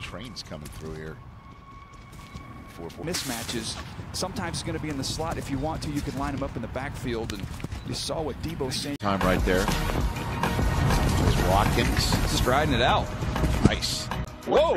trains coming through here. Four, four. mismatches. Sometimes it's going to be in the slot. If you want to, you can line them up in the backfield. And you saw what Deebo saying. Time right there. Watkins Watkins. Striding it out. Nice. Whoa.